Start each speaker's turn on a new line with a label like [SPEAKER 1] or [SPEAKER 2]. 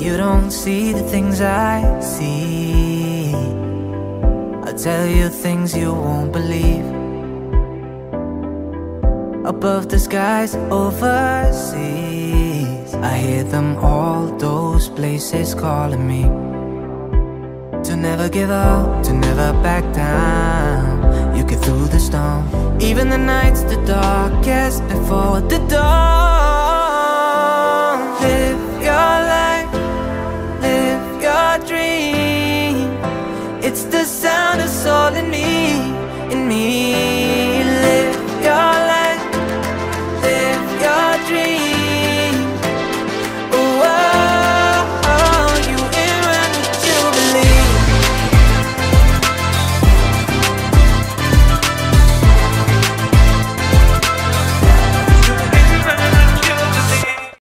[SPEAKER 1] You don't see the things I see. I'll tell you things you won't believe. Above the skies overseas, I hear them all, those places calling me. To never give up, to never back down. You get through the storm. Even the nights the darkest before the dawn. It's the